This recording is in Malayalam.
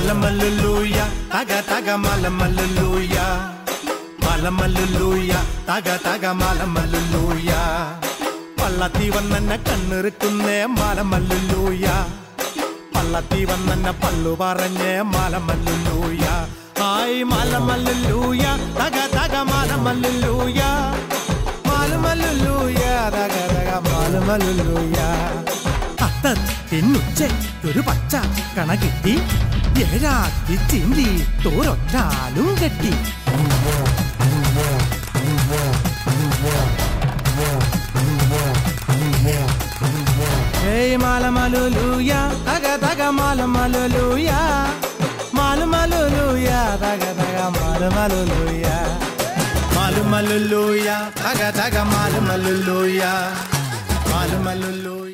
മലമല്ലുലൂയ തക തക മലമല്ലുലൂയ മലമല്ലുലൂയ തക തക മലമല്ലുലൂയ പള്ളത്തി വന്നെന്നെ കണ്ണെറുക്കുന്നേ മലമല്ലുലൂയ പള്ളത്തി വന്നെന്നെ പള്ളു പറഞ്ഞേ മലമല്ലുലൂയ ആയി മലമല്ലുലൂയ തക തക മലമല്ലുലൂയ മലമല്ലുലൂയ തക തക മലമല്ലുലൂയ ഒരു പച്ച കണ ఏడాకి తిండి తోరొట్టాలు గట్టి. మాలమలులుయా తగ తగ మాలమలులుయా. మాలుమలులుయా తగ తగ మాలుమలులుయా. మాలుమలులుయా తగ తగ మాలుమలులుయా. మాలుమలులుయా.